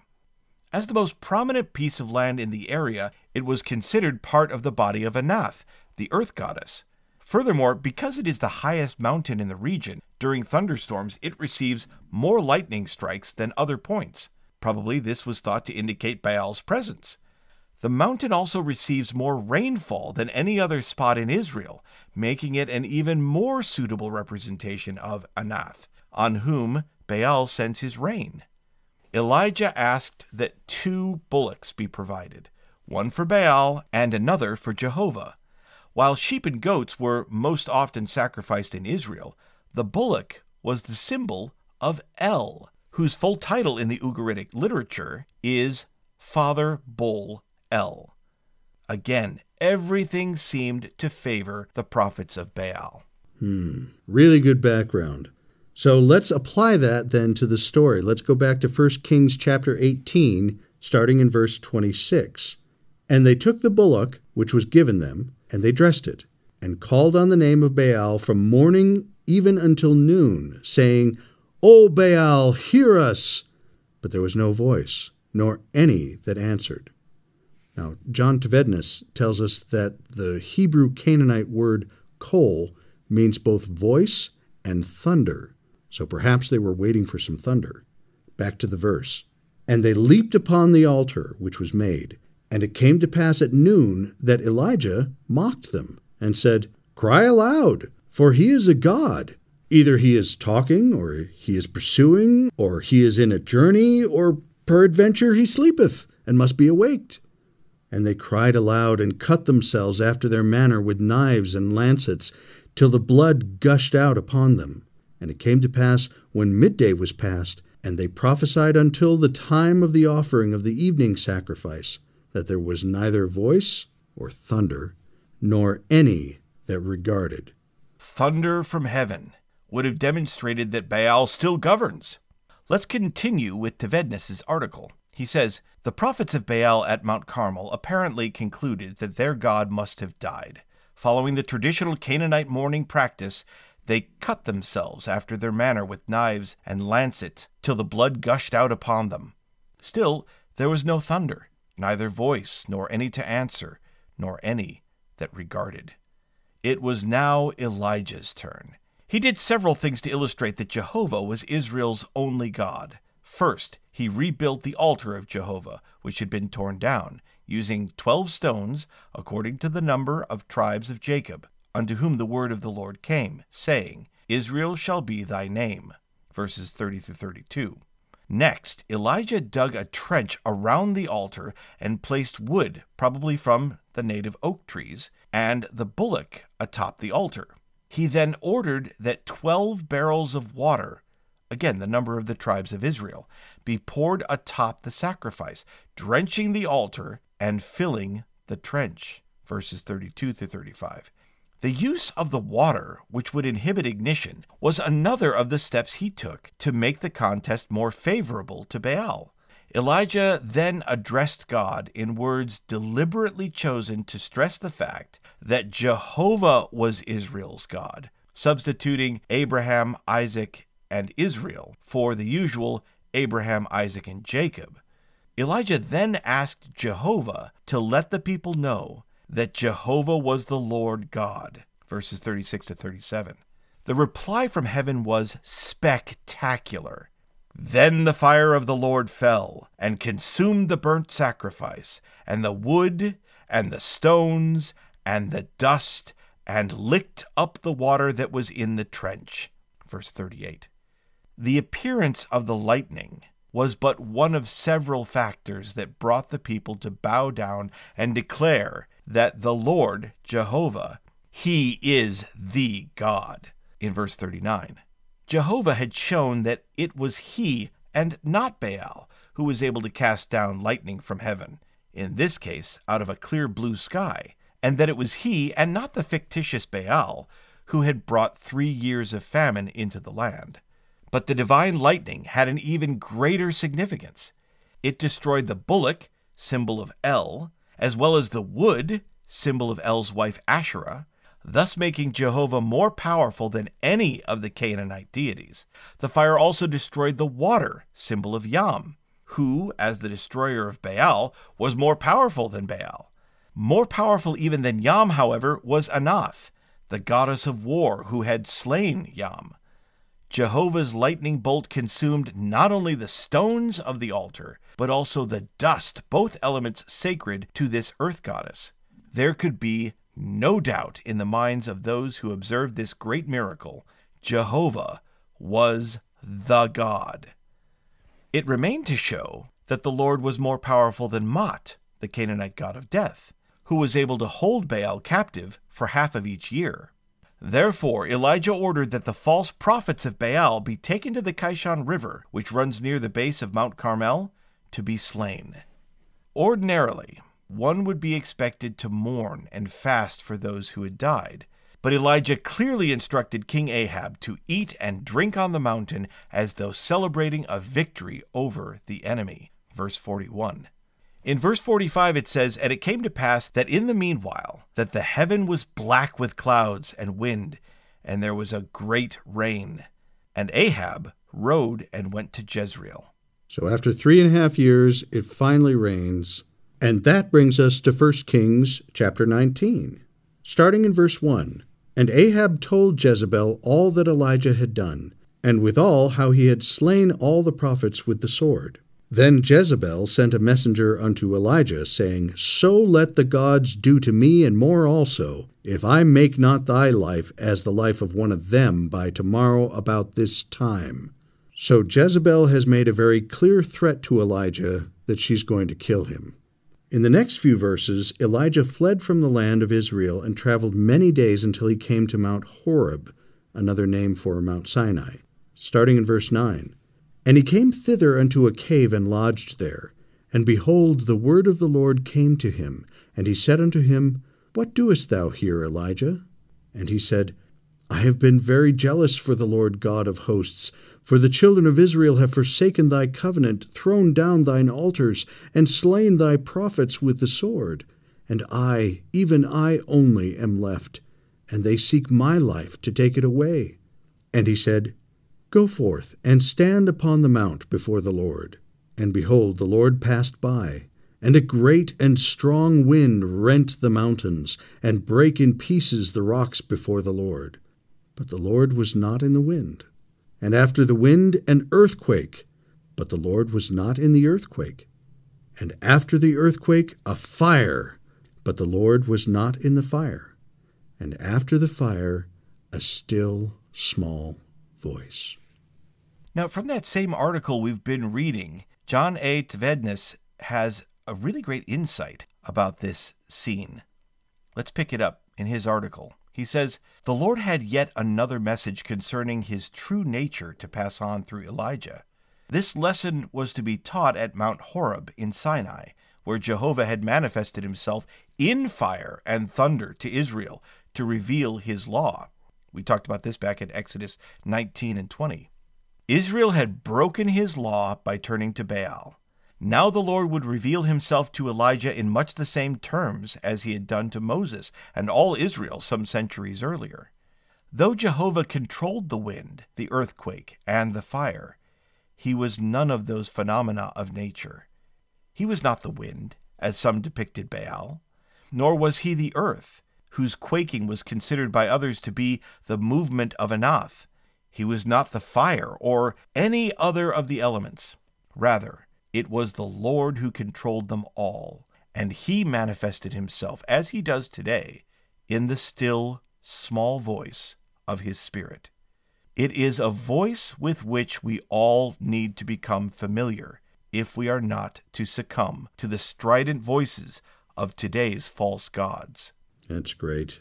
As the most prominent piece of land in the area, it was considered part of the body of Anath, the earth goddess. Furthermore, because it is the highest mountain in the region, during thunderstorms it receives more lightning strikes than other points. Probably this was thought to indicate Baal's presence. The mountain also receives more rainfall than any other spot in Israel, making it an even more suitable representation of Anath, on whom Baal sends his rain. Elijah asked that two bullocks be provided, one for Baal and another for Jehovah. While sheep and goats were most often sacrificed in Israel, the bullock was the symbol of El, whose full title in the Ugaritic literature is Father Bull El. Again, everything seemed to favor the prophets of Baal. Hmm, really good background. So let's apply that then to the story. Let's go back to 1 Kings chapter 18, starting in verse 26. And they took the bullock which was given them, and they dressed it, and called on the name of Baal from morning even until noon, saying, O Baal, hear us! But there was no voice, nor any that answered. Now, John Tvedtnes tells us that the Hebrew Canaanite word kol means both voice and thunder. So perhaps they were waiting for some thunder. Back to the verse. And they leaped upon the altar which was made. And it came to pass at noon that Elijah mocked them and said, Cry aloud, for he is a God. Either he is talking, or he is pursuing, or he is in a journey, or peradventure he sleepeth, and must be awaked. And they cried aloud, and cut themselves after their manner with knives and lancets, till the blood gushed out upon them. And it came to pass, when midday was past, and they prophesied until the time of the offering of the evening sacrifice, that there was neither voice or thunder, nor any that regarded. Thunder from heaven would have demonstrated that Baal still governs. Let's continue with Tvedtnes' article. He says, The prophets of Baal at Mount Carmel apparently concluded that their god must have died. Following the traditional Canaanite mourning practice, they cut themselves after their manner with knives and lancets till the blood gushed out upon them. Still, there was no thunder, neither voice, nor any to answer, nor any that regarded. It was now Elijah's turn. He did several things to illustrate that Jehovah was Israel's only God. First, he rebuilt the altar of Jehovah, which had been torn down, using twelve stones, according to the number of tribes of Jacob, unto whom the word of the Lord came, saying, Israel shall be thy name. Verses 30 through 32. Next, Elijah dug a trench around the altar and placed wood, probably from the native oak trees, and the bullock atop the altar. He then ordered that twelve barrels of water, again the number of the tribes of Israel, be poured atop the sacrifice, drenching the altar and filling the trench. Verses 32 through 35. The use of the water, which would inhibit ignition, was another of the steps he took to make the contest more favorable to Baal. Elijah then addressed God in words deliberately chosen to stress the fact that Jehovah was Israel's God, substituting Abraham, Isaac, and Israel for the usual Abraham, Isaac, and Jacob. Elijah then asked Jehovah to let the people know that Jehovah was the Lord God. Verses 36 to 37. The reply from heaven was spectacular. Then the fire of the Lord fell and consumed the burnt sacrifice, and the wood, and the stones, and the dust, and licked up the water that was in the trench. Verse 38. The appearance of the lightning was but one of several factors that brought the people to bow down and declare that the Lord, Jehovah, He is the God. In verse 39. Jehovah had shown that it was he and not Baal who was able to cast down lightning from heaven, in this case out of a clear blue sky, and that it was he and not the fictitious Baal who had brought three years of famine into the land. But the divine lightning had an even greater significance. It destroyed the bullock, symbol of El, as well as the wood, symbol of El's wife Asherah, thus making Jehovah more powerful than any of the Canaanite deities. The fire also destroyed the water, symbol of Yam, who, as the destroyer of Baal, was more powerful than Baal. More powerful even than Yam, however, was Anath, the goddess of war who had slain Yam. Jehovah's lightning bolt consumed not only the stones of the altar, but also the dust, both elements sacred to this earth goddess. There could be no doubt in the minds of those who observed this great miracle Jehovah was the God. It remained to show that the Lord was more powerful than Mot, the Canaanite god of death, who was able to hold Baal captive for half of each year. Therefore, Elijah ordered that the false prophets of Baal be taken to the Kishon River, which runs near the base of Mount Carmel, to be slain. Ordinarily, one would be expected to mourn and fast for those who had died. But Elijah clearly instructed King Ahab to eat and drink on the mountain as though celebrating a victory over the enemy. Verse 41. In verse 45 it says, And it came to pass that in the meanwhile that the heaven was black with clouds and wind, and there was a great rain. And Ahab rode and went to Jezreel. So after three and a half years, it finally rains. And that brings us to 1 Kings chapter 19, starting in verse 1. And Ahab told Jezebel all that Elijah had done, and withal how he had slain all the prophets with the sword. Then Jezebel sent a messenger unto Elijah, saying, So let the gods do to me and more also, if I make not thy life as the life of one of them by tomorrow about this time. So Jezebel has made a very clear threat to Elijah that she's going to kill him. In the next few verses, Elijah fled from the land of Israel and traveled many days until he came to Mount Horeb, another name for Mount Sinai. Starting in verse 9 And he came thither unto a cave and lodged there. And behold, the word of the Lord came to him, and he said unto him, What doest thou here, Elijah? And he said, I have been very jealous for the Lord God of hosts for the children of Israel have forsaken thy covenant, thrown down thine altars, and slain thy prophets with the sword. And I, even I only, am left, and they seek my life to take it away. And he said, Go forth, and stand upon the mount before the Lord. And behold, the Lord passed by, and a great and strong wind rent the mountains, and brake in pieces the rocks before the Lord. But the Lord was not in the wind and after the wind, an earthquake. But the Lord was not in the earthquake. And after the earthquake, a fire. But the Lord was not in the fire. And after the fire, a still small voice. Now, from that same article we've been reading, John A. Tvedtnes has a really great insight about this scene. Let's pick it up in his article. He says, The Lord had yet another message concerning his true nature to pass on through Elijah. This lesson was to be taught at Mount Horeb in Sinai, where Jehovah had manifested himself in fire and thunder to Israel to reveal his law. We talked about this back in Exodus 19 and 20. Israel had broken his law by turning to Baal. Now the Lord would reveal himself to Elijah in much the same terms as he had done to Moses and all Israel some centuries earlier. Though Jehovah controlled the wind, the earthquake, and the fire, he was none of those phenomena of nature. He was not the wind, as some depicted Baal, nor was he the earth, whose quaking was considered by others to be the movement of Anath. He was not the fire or any other of the elements. Rather, it was the Lord who controlled them all, and he manifested himself, as he does today, in the still, small voice of his Spirit. It is a voice with which we all need to become familiar if we are not to succumb to the strident voices of today's false gods. That's great.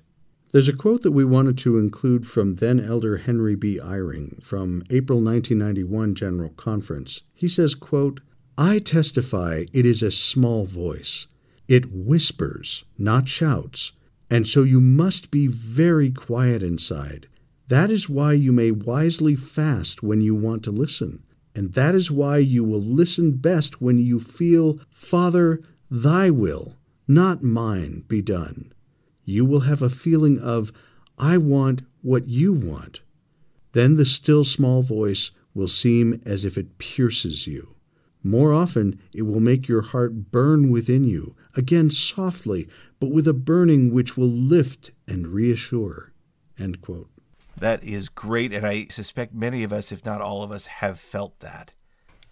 There's a quote that we wanted to include from then Elder Henry B. Eyring from April 1991 General Conference. He says, quote, I testify it is a small voice. It whispers, not shouts, and so you must be very quiet inside. That is why you may wisely fast when you want to listen, and that is why you will listen best when you feel, Father, thy will, not mine, be done. You will have a feeling of, I want what you want. Then the still small voice will seem as if it pierces you. More often, it will make your heart burn within you, again softly, but with a burning which will lift and reassure. That is great, and I suspect many of us, if not all of us, have felt that.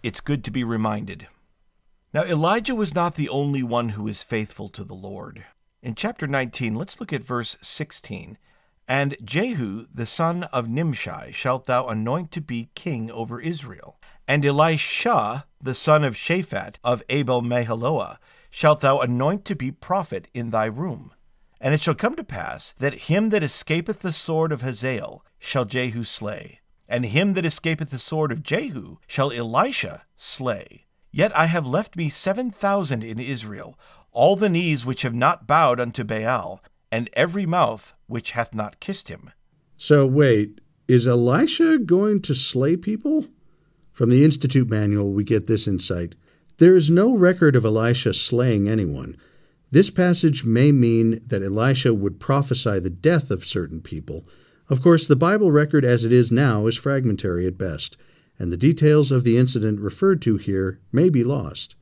It's good to be reminded. Now, Elijah was not the only one who was faithful to the Lord. In chapter 19, let's look at verse 16. And Jehu, the son of Nimshi, shalt thou anoint to be king over Israel. And Elisha, the son of Shaphat of Abel Meholah, shalt thou anoint to be prophet in thy room. And it shall come to pass that him that escapeth the sword of Hazael shall Jehu slay, and him that escapeth the sword of Jehu shall Elisha slay. Yet I have left me seven thousand in Israel, all the knees which have not bowed unto Baal, and every mouth which hath not kissed him. So, wait, is Elisha going to slay people? From the Institute manual, we get this insight. There is no record of Elisha slaying anyone. This passage may mean that Elisha would prophesy the death of certain people. Of course, the Bible record as it is now is fragmentary at best and the details of the incident referred to here may be lost.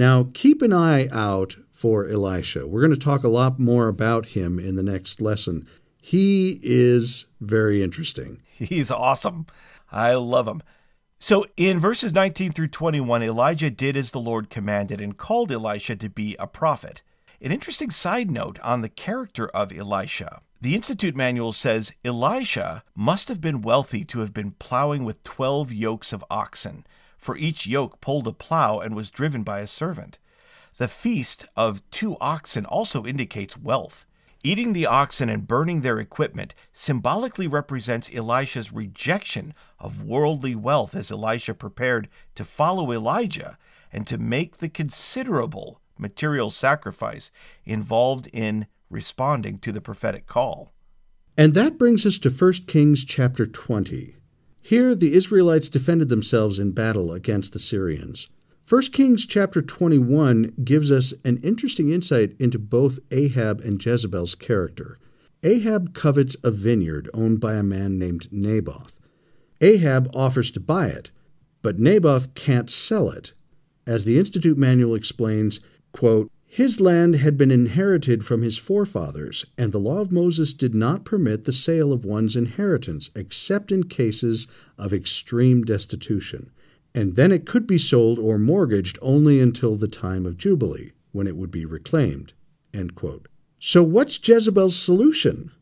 Now, keep an eye out for Elisha. We're going to talk a lot more about him in the next lesson. He is very interesting. He's awesome. I love him. So, in verses 19 through 21, Elijah did as the Lord commanded and called Elisha to be a prophet. An interesting side note on the character of Elisha. The Institute manual says Elisha must have been wealthy to have been plowing with 12 yokes of oxen, for each yoke pulled a plow and was driven by a servant. The feast of two oxen also indicates wealth. Eating the oxen and burning their equipment symbolically represents Elisha's rejection of worldly wealth as Elisha prepared to follow Elijah and to make the considerable material sacrifice involved in responding to the prophetic call. And that brings us to 1 Kings chapter 20. Here the Israelites defended themselves in battle against the Syrians. 1 Kings chapter 21 gives us an interesting insight into both Ahab and Jezebel's character. Ahab covets a vineyard owned by a man named Naboth. Ahab offers to buy it, but Naboth can't sell it. As the Institute manual explains, quote, his land had been inherited from his forefathers, and the law of Moses did not permit the sale of one's inheritance except in cases of extreme destitution. And then it could be sold or mortgaged only until the time of Jubilee, when it would be reclaimed. So, what's Jezebel's solution?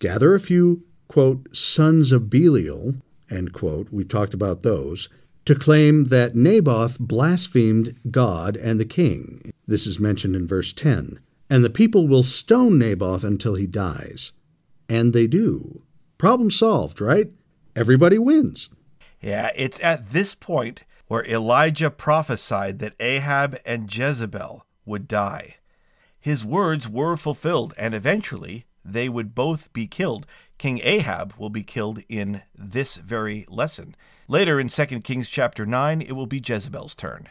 Gather a few, quote, sons of Belial, end quote, we talked about those, to claim that Naboth blasphemed God and the king. This is mentioned in verse 10. And the people will stone Naboth until he dies. And they do. Problem solved, right? Everybody wins. Yeah, it's at this point where Elijah prophesied that Ahab and Jezebel would die. His words were fulfilled, and eventually they would both be killed. King Ahab will be killed in this very lesson. Later in 2 Kings chapter 9, it will be Jezebel's turn.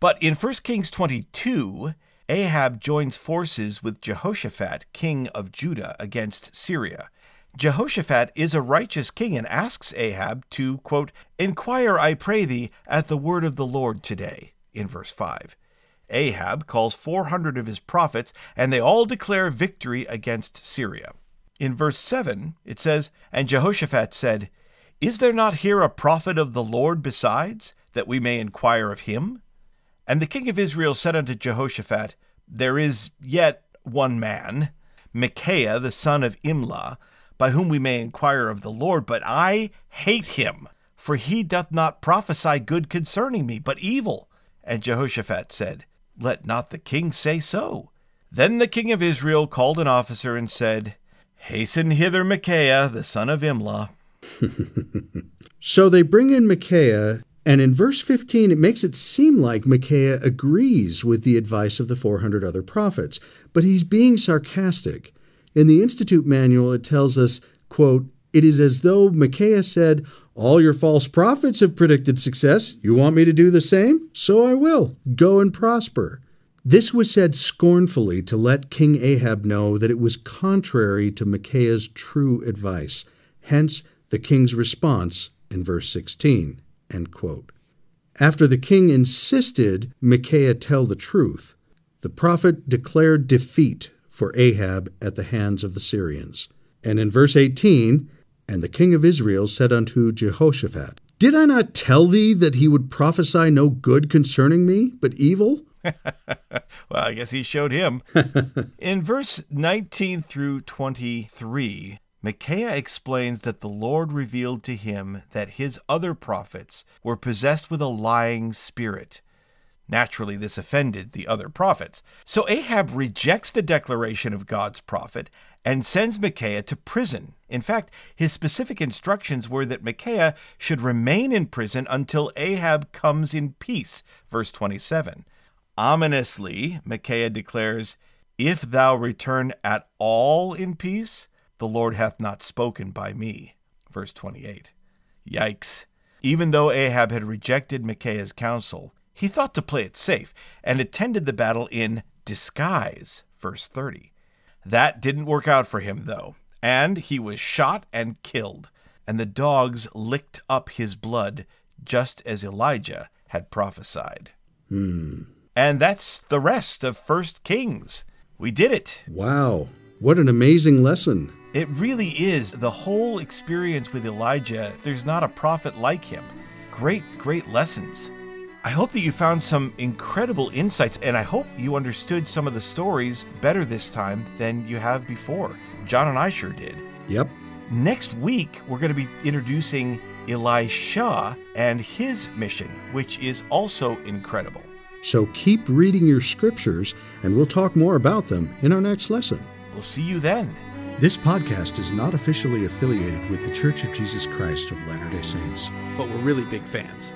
But in 1 Kings 22, Ahab joins forces with Jehoshaphat, king of Judah, against Syria. Jehoshaphat is a righteous king and asks Ahab to, quote, Inquire, I pray thee, at the word of the Lord today, in verse 5. Ahab calls 400 of his prophets, and they all declare victory against Syria. In verse 7, it says, And Jehoshaphat said, is there not here a prophet of the Lord besides, that we may inquire of him? And the king of Israel said unto Jehoshaphat, There is yet one man, Micaiah the son of Imlah, by whom we may inquire of the Lord, but I hate him, for he doth not prophesy good concerning me, but evil. And Jehoshaphat said, Let not the king say so. Then the king of Israel called an officer and said, Hasten hither Micaiah the son of Imlah. so they bring in Micaiah, and in verse 15, it makes it seem like Micaiah agrees with the advice of the 400 other prophets, but he's being sarcastic. In the Institute manual, it tells us, quote, It is as though Micaiah said, All your false prophets have predicted success. You want me to do the same? So I will. Go and prosper. This was said scornfully to let King Ahab know that it was contrary to Micaiah's true advice. Hence, the king's response in verse 16. After the king insisted Micaiah tell the truth, the prophet declared defeat for Ahab at the hands of the Syrians. And in verse 18, And the king of Israel said unto Jehoshaphat, Did I not tell thee that he would prophesy no good concerning me, but evil? Well, I guess he showed him. In verse 19 through 23, Micaiah explains that the Lord revealed to him that his other prophets were possessed with a lying spirit. Naturally, this offended the other prophets. So Ahab rejects the declaration of God's prophet and sends Micaiah to prison. In fact, his specific instructions were that Micaiah should remain in prison until Ahab comes in peace. Verse 27. Ominously, Micaiah declares, If thou return at all in peace, the Lord hath not spoken by me. Verse 28. Yikes. Even though Ahab had rejected Micaiah's counsel, he thought to play it safe and attended the battle in disguise. Verse 30. That didn't work out for him, though, and he was shot and killed, and the dogs licked up his blood just as Elijah had prophesied. Hmm. And that's the rest of First Kings. We did it. Wow, what an amazing lesson. It really is the whole experience with Elijah. There's not a prophet like him. Great, great lessons. I hope that you found some incredible insights, and I hope you understood some of the stories better this time than you have before. John and I sure did. Yep. Next week, we're going to be introducing Elisha and his mission, which is also incredible. So keep reading your scriptures, and we'll talk more about them in our next lesson. We'll see you then. This podcast is not officially affiliated with The Church of Jesus Christ of Latter day Saints. But we're really big fans.